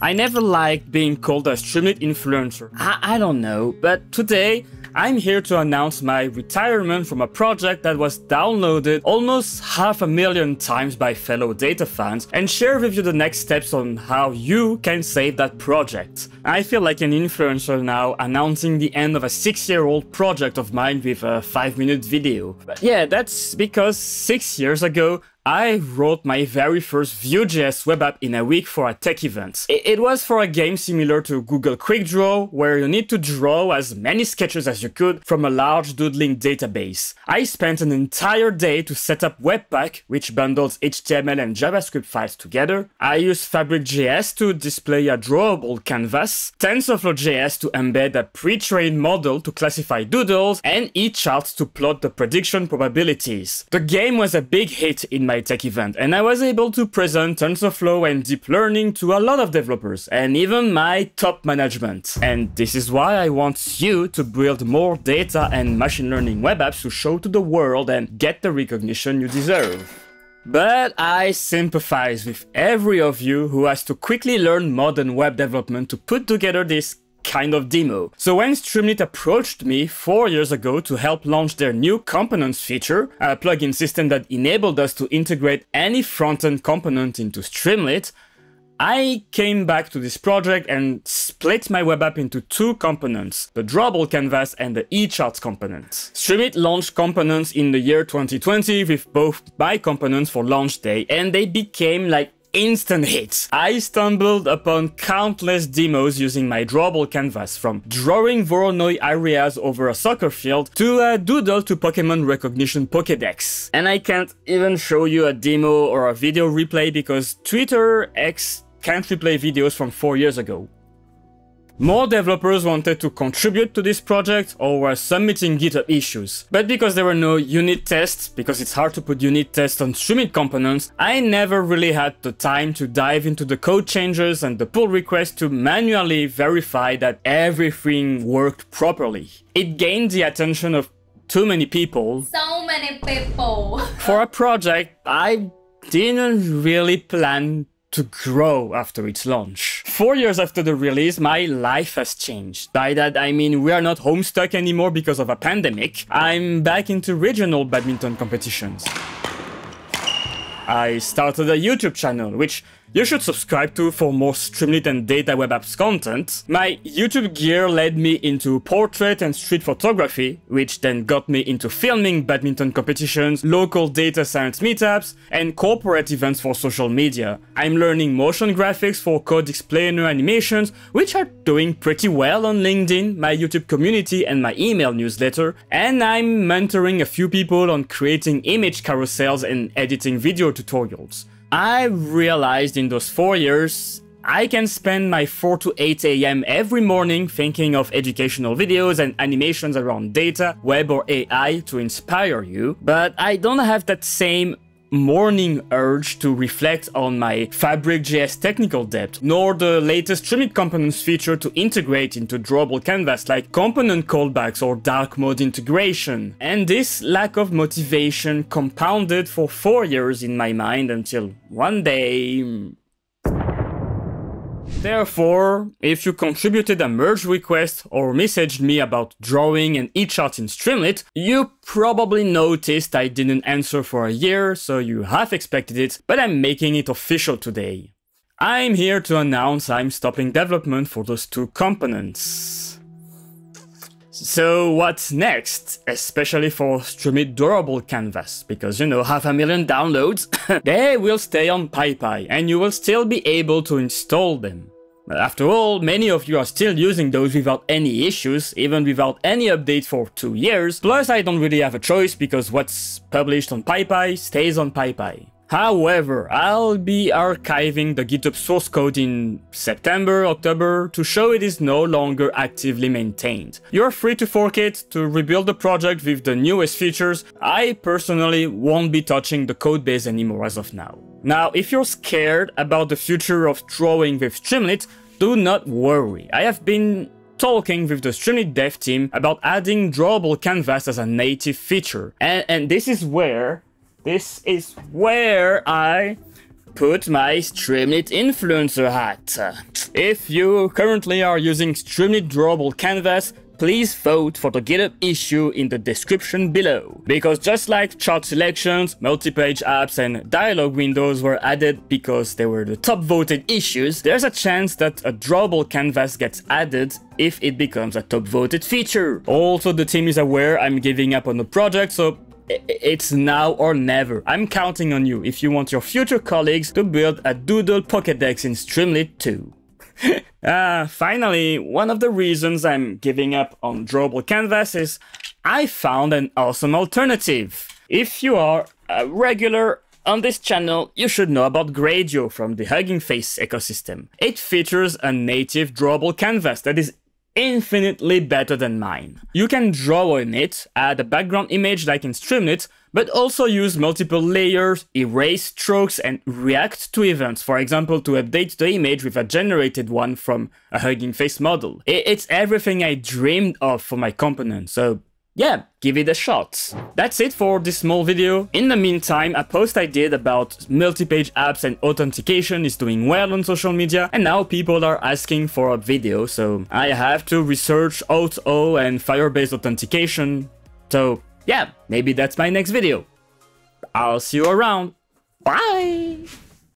I never liked being called a Streamlit influencer. I, I don't know, but today I'm here to announce my retirement from a project that was downloaded almost half a million times by fellow data fans and share with you the next steps on how you can save that project. I feel like an influencer now announcing the end of a 6 year old project of mine with a 5 minute video. But yeah, that's because 6 years ago I wrote my very first Vue.js web app in a week for a tech event. It was for a game similar to Google Quick Draw, where you need to draw as many sketches as you could from a large doodling database. I spent an entire day to set up Webpack, which bundles HTML and JavaScript files together. I used Fabric.js to display a drawable canvas, TensorFlow.js to embed a pre-trained model to classify doodles, and eCharts to plot the prediction probabilities. The game was a big hit in my tech event, and I was able to present TensorFlow and deep learning to a lot of developers, and even my top management. And this is why I want you to build more data and machine learning web apps to show to the world and get the recognition you deserve. But I sympathize with every of you who has to quickly learn modern web development to put together this kind of demo. So when Streamlit approached me four years ago to help launch their new components feature, a plugin system that enabled us to integrate any front-end component into Streamlit, I came back to this project and split my web app into two components, the drawable canvas and the eCharts component. Streamlit launched components in the year 2020 with both my components for launch day and they became like instant hits. I stumbled upon countless demos using my drawable canvas, from drawing Voronoi areas over a soccer field to a doodle to Pokemon recognition Pokedex. And I can't even show you a demo or a video replay because Twitter X can't replay videos from 4 years ago. More developers wanted to contribute to this project or were submitting GitHub issues. But because there were no unit tests, because it's hard to put unit tests on Streamlit components, I never really had the time to dive into the code changes and the pull requests to manually verify that everything worked properly. It gained the attention of too many people. So many people. For a project I didn't really plan to grow after its launch. Four years after the release, my life has changed. By that I mean we are not homestuck anymore because of a pandemic. I'm back into regional badminton competitions. I started a YouTube channel, which you should subscribe to for more Streamlit and data web apps content. My YouTube gear led me into portrait and street photography, which then got me into filming badminton competitions, local data science meetups, and corporate events for social media. I'm learning motion graphics for code explainer animations, which are doing pretty well on LinkedIn, my YouTube community, and my email newsletter, and I'm mentoring a few people on creating image carousels and editing video tutorials. I realized in those four years I can spend my 4 to 8 am every morning thinking of educational videos and animations around data, web or AI to inspire you, but I don't have that same morning urge to reflect on my Fabric.js technical debt, nor the latest Streamlit components feature to integrate into drawable canvas like component callbacks or dark mode integration. And this lack of motivation compounded for four years in my mind until one day Therefore, if you contributed a merge request or messaged me about drawing and eChart in Streamlit, you probably noticed I didn't answer for a year, so you half expected it, but I'm making it official today. I'm here to announce I'm stopping development for those two components. So what's next? Especially for Streamlit Drawable Canvas, because you know, half a million downloads, they will stay on PyPI, and you will still be able to install them. But after all, many of you are still using those without any issues, even without any update for two years, plus I don't really have a choice because what's published on PyPI stays on PyPI. However, I'll be archiving the GitHub source code in September, October to show it is no longer actively maintained. You're free to fork it, to rebuild the project with the newest features. I personally won't be touching the codebase anymore as of now. Now, if you're scared about the future of drawing with Streamlit, do not worry. I have been talking with the Streamlit dev team about adding drawable canvas as a native feature. And, and this is where this is where I put my Streamlit influencer hat. If you currently are using Streamlit Drawable Canvas, please vote for the GitHub issue in the description below. Because just like chart selections, multi-page apps and dialog windows were added because they were the top voted issues, there's a chance that a drawable canvas gets added if it becomes a top voted feature. Also, the team is aware I'm giving up on the project, so it's now or never. I'm counting on you if you want your future colleagues to build a doodle Pokédex in Streamlit too. uh, finally, one of the reasons I'm giving up on drawable canvas is I found an awesome alternative. If you are a regular on this channel, you should know about Gradio from the Hugging Face ecosystem. It features a native drawable canvas that is infinitely better than mine. You can draw on it, add a background image like in Streamlit, but also use multiple layers, erase strokes, and react to events, for example to update the image with a generated one from a Hugging Face model. It's everything I dreamed of for my component, so yeah, give it a shot. That's it for this small video. In the meantime, a post I did about multi-page apps and authentication is doing well on social media, and now people are asking for a video, so I have to research Auth0 and Firebase authentication. So yeah, maybe that's my next video. I'll see you around. Bye!